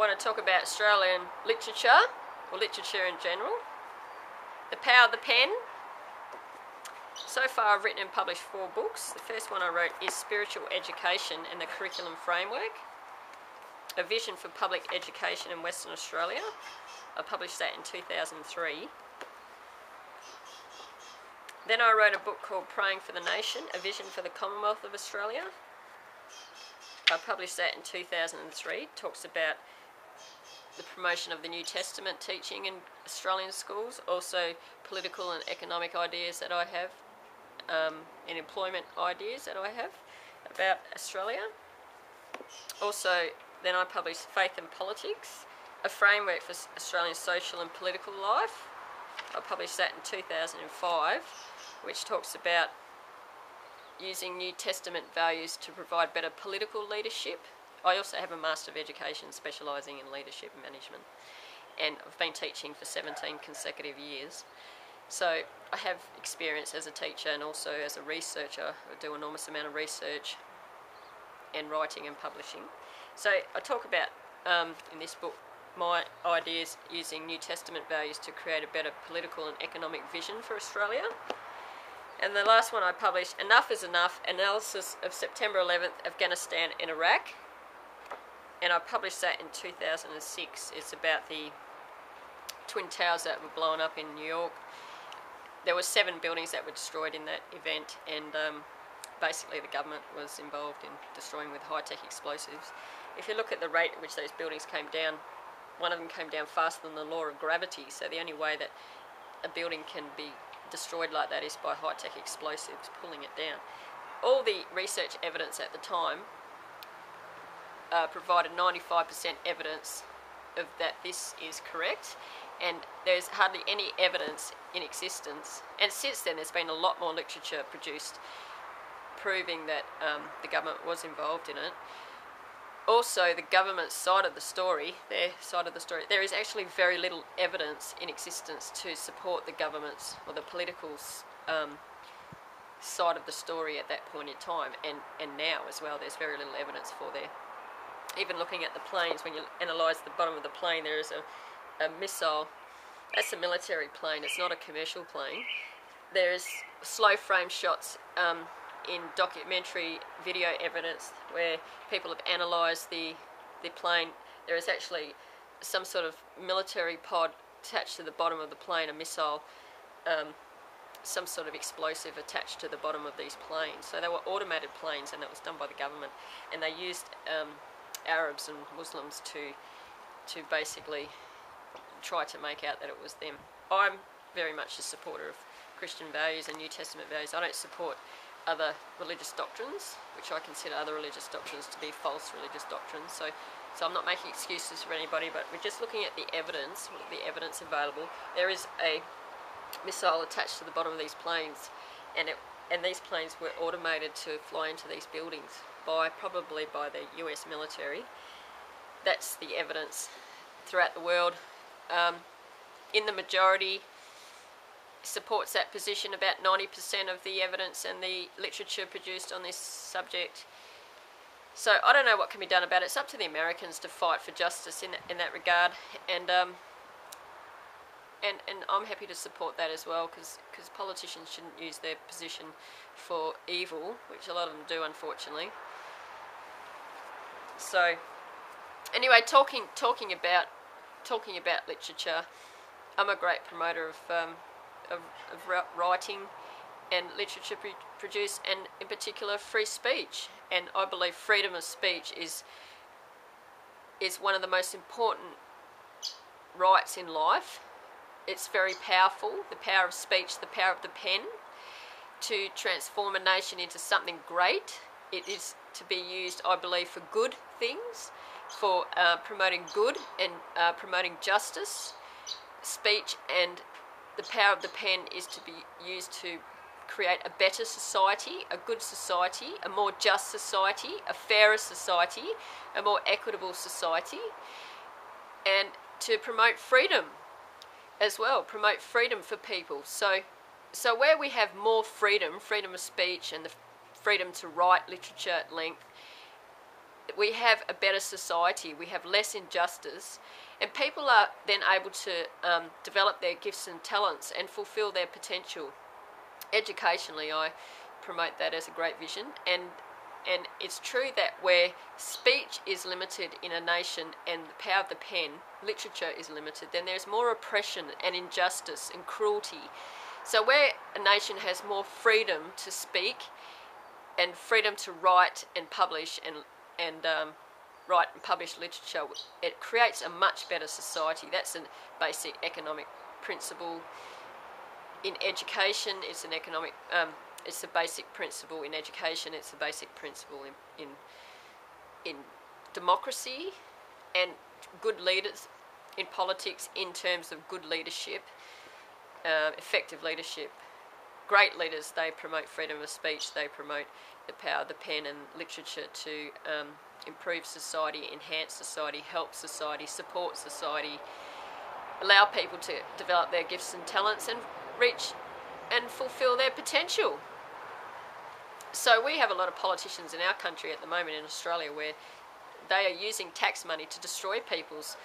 want to talk about Australian literature, or literature in general. The Power of the Pen. So far I've written and published four books. The first one I wrote is Spiritual Education and the Curriculum Framework. A Vision for Public Education in Western Australia. I published that in 2003. Then I wrote a book called Praying for the Nation, A Vision for the Commonwealth of Australia. I published that in 2003. It talks about the promotion of the New Testament teaching in Australian schools, also political and economic ideas that I have, um, and employment ideas that I have about Australia. Also, then I published Faith and Politics, a framework for Australian social and political life. I published that in 2005, which talks about using New Testament values to provide better political leadership. I also have a Master of Education specialising in leadership management, and I've been teaching for 17 consecutive years. So I have experience as a teacher and also as a researcher. I do an enormous amount of research and writing and publishing. So I talk about um, in this book my ideas using New Testament values to create a better political and economic vision for Australia. And the last one I published, Enough is Enough, Analysis of September 11th, Afghanistan and Iraq. And I published that in 2006. It's about the Twin Towers that were blown up in New York. There were seven buildings that were destroyed in that event and um, basically the government was involved in destroying with high-tech explosives. If you look at the rate at which those buildings came down, one of them came down faster than the law of gravity, so the only way that a building can be destroyed like that is by high-tech explosives pulling it down. All the research evidence at the time uh, provided 95% evidence of that this is correct. And there's hardly any evidence in existence. And since then there's been a lot more literature produced proving that um, the government was involved in it. Also the government's side of the story, their side of the story, there is actually very little evidence in existence to support the government's or the political um, side of the story at that point in time, and, and now as well, there's very little evidence for there. Even looking at the planes, when you analyse the bottom of the plane, there is a, a missile. That's a military plane, it's not a commercial plane. There's slow frame shots um, in documentary video evidence where people have analysed the, the plane. There is actually some sort of military pod attached to the bottom of the plane, a missile, um, some sort of explosive attached to the bottom of these planes. So they were automated planes and that was done by the government and they used um, Arabs and Muslims to, to basically try to make out that it was them. I'm very much a supporter of Christian values and New Testament values. I don't support other religious doctrines, which I consider other religious doctrines to be false religious doctrines. So, so I'm not making excuses for anybody, but we're just looking at the evidence, the evidence available. There is a missile attached to the bottom of these planes, and it and these planes were automated to fly into these buildings by probably by the U.S. military. That's the evidence throughout the world. Um, in the majority supports that position. About 90% of the evidence and the literature produced on this subject. So I don't know what can be done about it. It's up to the Americans to fight for justice in that, in that regard, and um, and and I'm happy to support that as well because politicians shouldn't use their position for evil, which a lot of them do, unfortunately. So anyway, talking talking about talking about literature, I'm a great promoter of um, of, of writing and literature produce, and in particular free speech. And I believe freedom of speech is is one of the most important rights in life. It's very powerful, the power of speech, the power of the pen, to transform a nation into something great. It is to be used, I believe, for good things, for uh, promoting good and uh, promoting justice, speech and the power of the pen is to be used to create a better society, a good society, a more just society, a fairer society, a more equitable society, and to promote freedom as well, promote freedom for people. So, so where we have more freedom, freedom of speech and the freedom to write literature at length, we have a better society, we have less injustice, and people are then able to um, develop their gifts and talents and fulfill their potential. Educationally, I promote that as a great vision, and and it's true that where speech is limited in a nation and the power of the pen, literature is limited, then there's more oppression and injustice and cruelty. So where a nation has more freedom to speak and freedom to write and publish and and um, write and publish literature, it creates a much better society. That's a basic economic principle. In education, it's an economic, um, it's a basic principle in education. It's a basic principle in in, in democracy and good leaders in politics in terms of good leadership, uh, effective leadership. Great leaders, they promote freedom of speech, they promote the power of the pen and literature to um, improve society, enhance society, help society, support society, allow people to develop their gifts and talents and reach and fulfill their potential. So we have a lot of politicians in our country at the moment in Australia where they are using tax money to destroy people's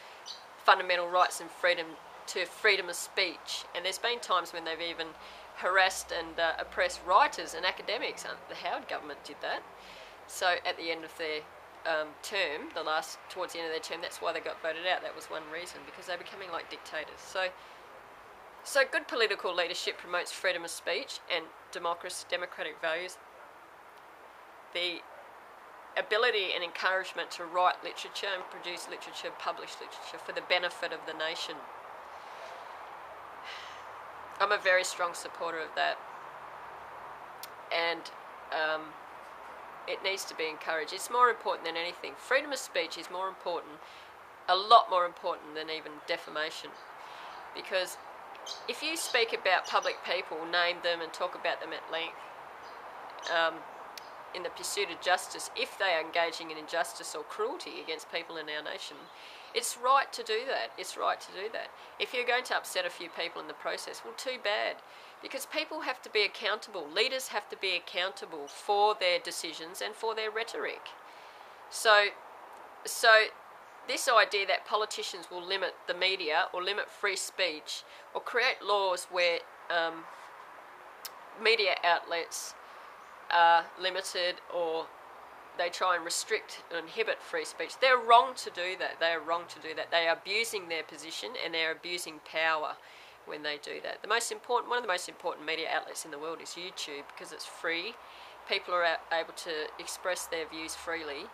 fundamental rights and freedom to freedom of speech. And there's been times when they've even harassed and uh, oppressed writers and academics. The Howard government did that. So at the end of their um, term, the last towards the end of their term, that's why they got voted out. That was one reason because they're becoming like dictators. So, so good political leadership promotes freedom of speech and democracy, democratic values. The ability and encouragement to write literature and produce literature, publish literature for the benefit of the nation. I'm a very strong supporter of that. And um, it needs to be encouraged. It's more important than anything. Freedom of speech is more important, a lot more important than even defamation. Because if you speak about public people, name them and talk about them at length, um, in the pursuit of justice, if they are engaging in injustice or cruelty against people in our nation, it's right to do that. It's right to do that. If you're going to upset a few people in the process, well, too bad. Because people have to be accountable. Leaders have to be accountable for their decisions and for their rhetoric. So, so this idea that politicians will limit the media or limit free speech or create laws where um, media outlets are limited or they try and restrict and inhibit free speech. They're wrong to do that. They are wrong to do that. They are abusing their position and they're abusing power when they do that. The most important, one of the most important media outlets in the world is YouTube because it's free. People are able to express their views freely,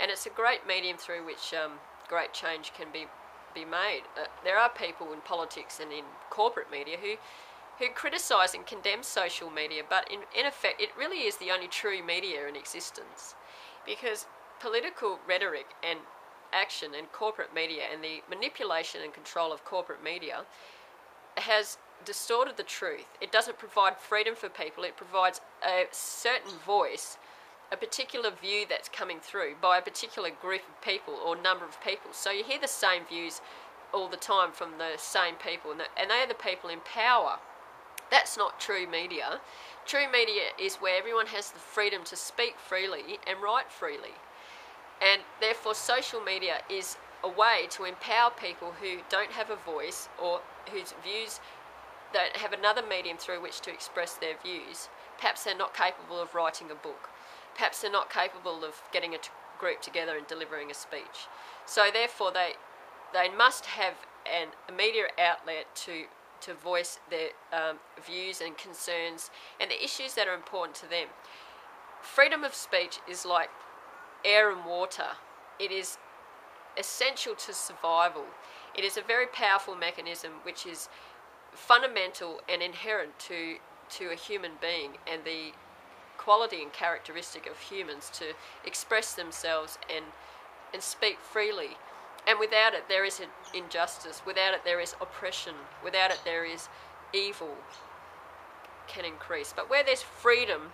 and it's a great medium through which um, great change can be be made. Uh, there are people in politics and in corporate media who who criticise and condemn social media, but in, in effect, it really is the only true media in existence because political rhetoric and action and corporate media and the manipulation and control of corporate media has distorted the truth. It doesn't provide freedom for people, it provides a certain voice, a particular view that's coming through by a particular group of people or number of people. So you hear the same views all the time from the same people, and they are the people in power. That's not true media. True media is where everyone has the freedom to speak freely and write freely. And therefore, social media is a way to empower people who don't have a voice or whose views don't have another medium through which to express their views. Perhaps they're not capable of writing a book. Perhaps they're not capable of getting a t- group together and delivering a speech. So therefore, they they must have an, a media outlet to to voice their um, views and concerns and the issues that are important to them. Freedom of speech is like air and water. It is essential to survival. It is a very powerful mechanism which is fundamental and inherent to, to a human being and the quality and characteristic of humans to express themselves and, and speak freely. And without it, there is injustice. Without it, there is oppression. Without it, there is evil can increase. But where there's freedom,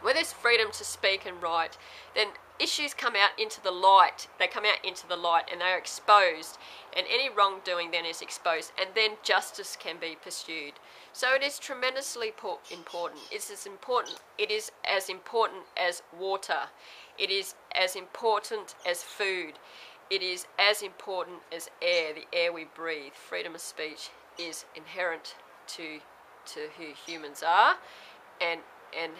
where there's freedom to speak and write, then issues come out into the light. They come out into the light and they are exposed. And any wrongdoing then is exposed. And then justice can be pursued. So it is tremendously important. It's as important. It is as important as water. It is as important as food. It is as important as air, the air we breathe. Freedom of speech is inherent to to who humans are, and and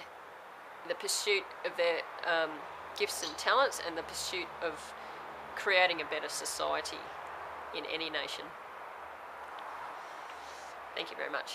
the pursuit of their um, gifts and talents, and the pursuit of creating a better society in any nation. Thank you very much.